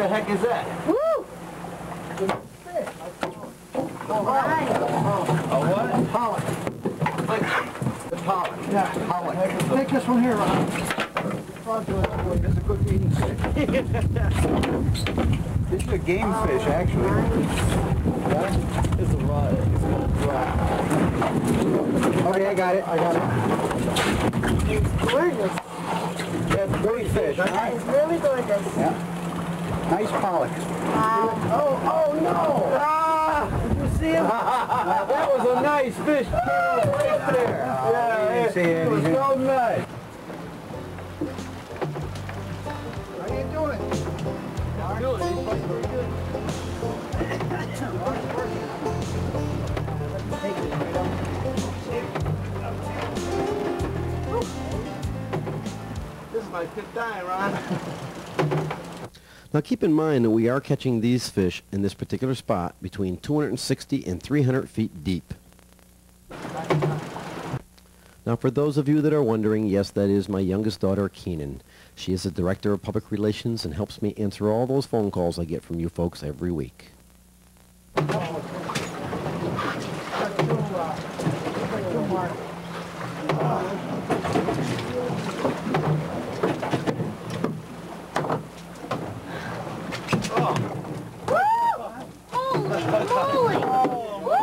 is that? Woo! A what? Pollock. The pollock. Yeah, pollock. Take this one here, Ron. It's a good eating fish. This is a game fish, actually. It's a rod. Okay, I got it. I got it. It's gorgeous. That's great fish. It's really gorgeous. Nice pollock. Wow. Oh, oh no! Ah! Did you see him? that was a nice fish. Right there. Yeah, You didn't see it was so nice. How you doing? This is my fifth time, Ron. Now keep in mind that we are catching these fish in this particular spot between 260 and 300 feet deep. Now for those of you that are wondering, yes, that is my youngest daughter, Keenan. She is the Director of Public Relations and helps me answer all those phone calls I get from you folks every week. Holy moly! Woo!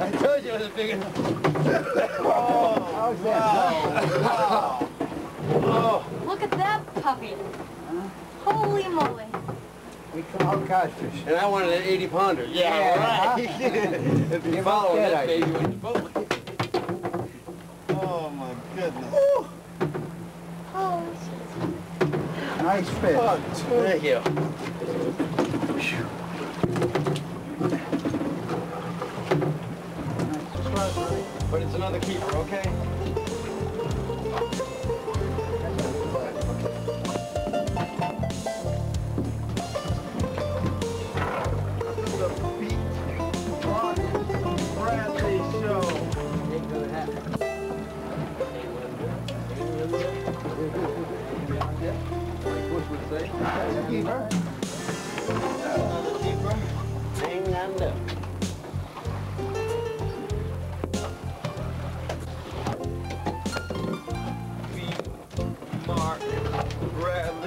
I told you it was a big one. Look at that puppy. Holy moly. We come out catfish. And I wanted an 80 pounder. Yeah, right. if you follow that baby when you boat. Oh my goodness. Holy Nice fish. Thank you. But it's another keeper, okay?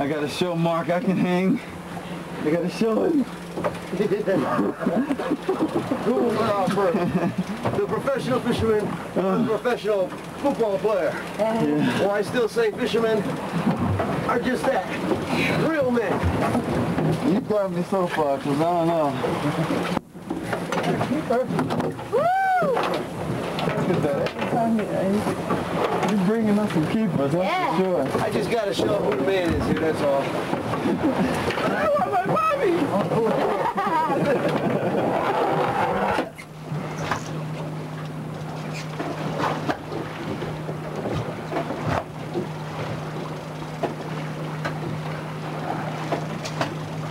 I gotta show Mark I can hang. I gotta show him. Who, uh, for the professional fisherman, I'm a professional football player. Well, I still say fishermen are just that, real men. You got me so far, cause I don't know. Woo! At that. Every time you, you're bringing up some keepers, that's Yeah. for sure. I just gotta show who the man is here, that's all. I want my Bobby!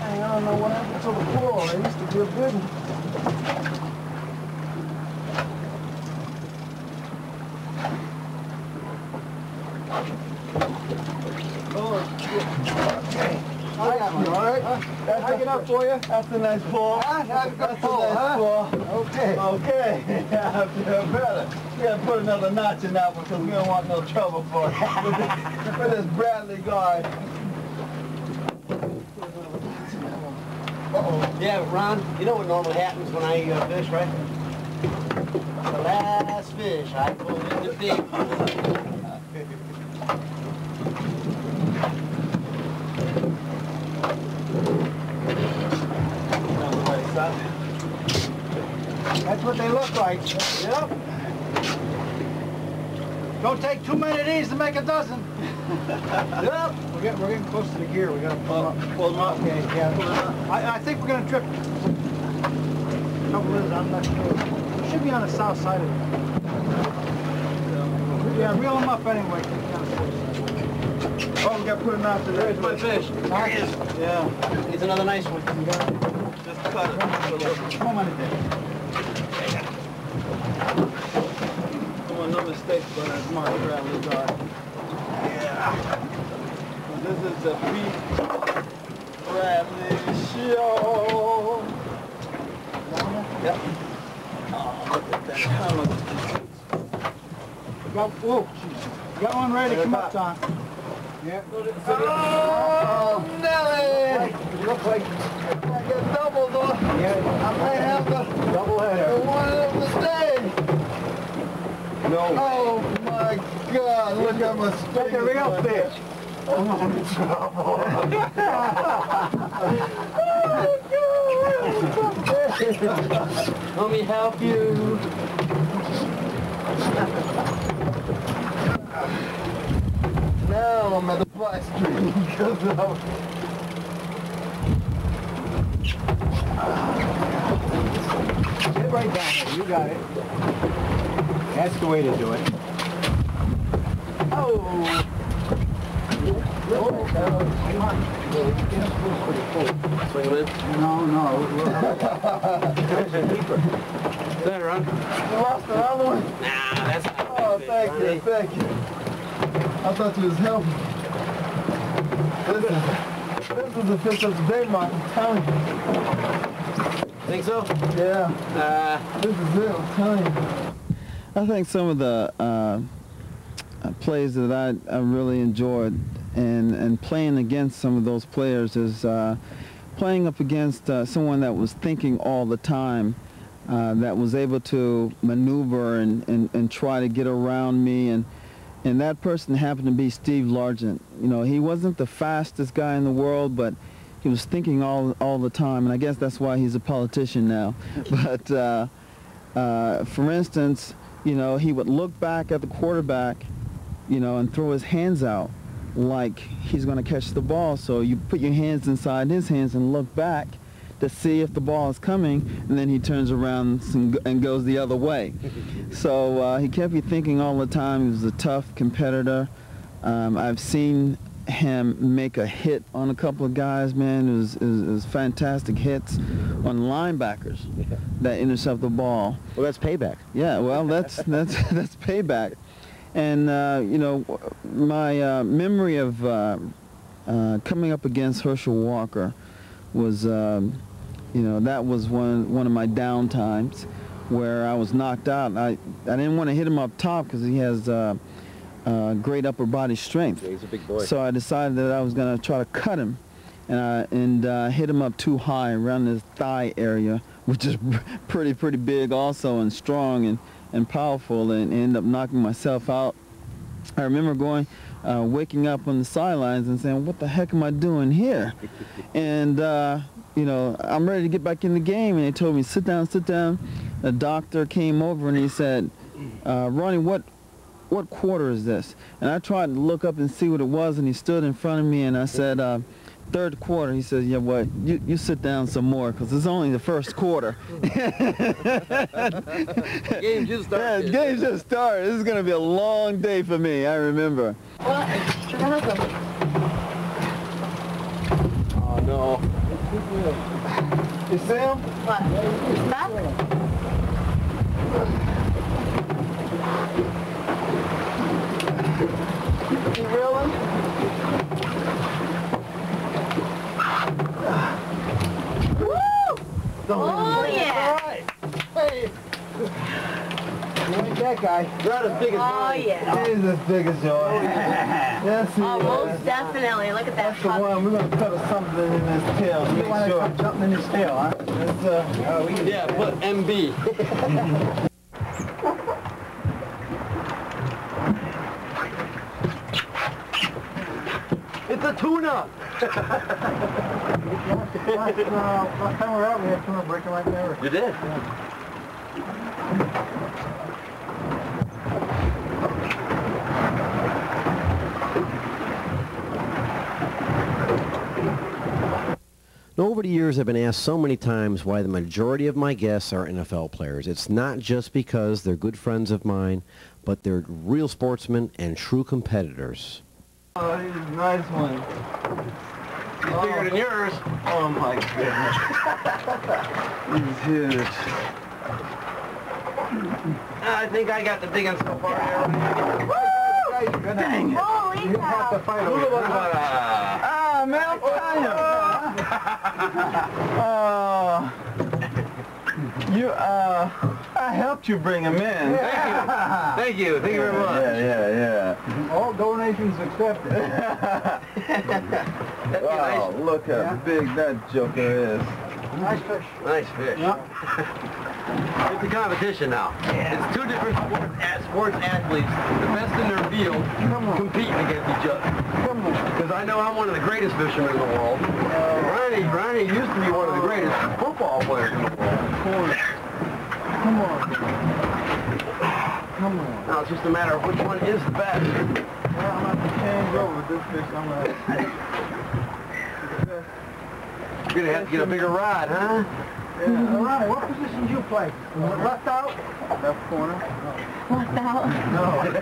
I don't know what happened to the pool. It used to be a big one. I one, all right? That's it up for you. That's a nice pull. That's a pull, nice huh? pull. Okay. Okay, I better. We gotta put another notch in that one because we don't want no trouble for this, with this Bradley guy. Uh-oh. Yeah, Ron, you know what normally happens when I uh, fish, right? The last fish I pulled in the big. That's what they look like. Yep. Don't take too many of these to make a dozen. Yep. We're getting, we're getting close to the gear. We gotta pull Oh, up. pull them up. Okay, yeah. I, I think we're gonna trip. Trouble is, I'm not sure. We should be on the south side of it. Yeah, reel them up anyway. Oh, we got to put him out to There's my fish. There he is. Yeah. He's another nice one. Just cut it. Come on, there. Come on, no mistakes, but as my travelers are. Yeah. So this is the Beef Bradley Show. Yep. Oh, look at that. Got, whoa, jeez. Got one ready to come up, Tom. Yeah. Oh, Nelly! Looks like, I got doubled on. yeah, I might have the, double the header. one of the day. No. Oh my God, look at my stomach. Take a real fish. I'm in trouble. Let me help you. Now I'm at the black street because of Get right down there. You got it. That's the way to do it. Oh. oh. Swing in. No, no. That run. You lost another one. Nah, that's not Oh, thank fish, you, thank you. I thought you was helping. This is, this is the fish of the day, Mark. I'm telling you. Think so? Yeah, Uh, this is it. I'm telling you. I think some of the uh, uh, plays that I, I really enjoyed and, and playing against some of those players is uh, playing up against uh, someone that was thinking all the time, uh, that was able to maneuver and, and, and try to get around me. And, and that person happened to be Steve Largent. You know, he wasn't the fastest guy in the world, but he was thinking all, all the time. And I guess that's why he's a politician now. But uh, uh, for instance, you know, he would look back at the quarterback, you know, and throw his hands out like he's going to catch the ball. So you put your hands inside his hands and look back to see if the ball is coming, and then he turns around and goes the other way. So uh, he kept me thinking all the time. He was a tough competitor. Um, I've seen him make a hit on a couple of guys, man. It was, it was, it was fantastic hits on linebackers that intercept the ball. Well, that's payback. Yeah, well, that's that's that's payback, and uh, you know, my uh, memory of uh, uh, coming up against Herschel Walker was, um, you know, that was one one of my down times where I was knocked out. I I didn't want to hit him up top because he has uh, uh, great upper body strength. Yeah, he's a big boy. So I decided that I was going to try to cut him and, uh, and uh, hit him up too high around his thigh area, which is pretty, pretty big also and strong and, and powerful and end up knocking myself out. I remember going, uh, waking up on the sidelines and saying, what the heck am I doing here? and, uh, you know, I'm ready to get back in the game. And they told me, sit down, sit down. The doctor came over and he said, uh, Ronnie, what, what quarter is this? And I tried to look up and see what it was, and he stood in front of me, and I said, uh, third quarter. He said, yeah, well, you, you sit down some more, because it's only the first quarter. game just Yeah, started. the game just started. This is going to be a long day for me, I remember. Oh, You see him? What? Stop? You reeling? Woo! Oh, yeah. Hey, You ain't that guy. Not as big as Oh, mine. yeah. he's as big as yours. Yes, he Oh, is. most definitely. Look at that That's the one. We're going to cut something in his tail to You make want to sure. come jumping in his tail, huh? It's, uh, Oh, we can Yeah, put MB. it's a tuna. Last, uh, last time we were out, we had tuna breaking like never. You did? Now, over the years, I've been asked so many times why the majority of my guests are NFL players. It's not just because they're good friends of mine, but they're real sportsmen and true competitors. Oh, he's a nice one. Bigger than oh. yours. Oh my goodness. he's huge. Uh, I think I got the digging so far. Woo! Dang it. Holy cow. Uh, ah, man, I'm telling you. Oh, you, uh, I helped you bring him in. Thank you. Thank you Thank you very much. Yeah, yeah, yeah. All donations accepted. yeah. That'd be a Wow, nice, look how big that joker is. Nice fish. nice fish. It's a competition now. It's two different sports, sports athletes, the best in their field, competing against each other. Because I know I'm one of the greatest fishermen in the world. Ronnie, Ronnie used to be one of the greatest football players in the world. Come on. Come on. Now it's just a matter of which one is the best. Well, I'm gonna have to change over this fish. I'm gonna. You're gonna have to get a bigger rod, huh? Yeah. All right, what position do you play? Left out? Left corner. Left out. No.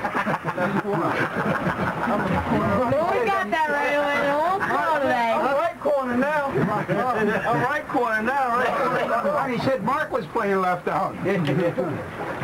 Left corner. I'm in the corner. Well, we got that right away. The whole flow I'm today. right corner now. I'm right corner now. Right corner. He said Mark was playing left out.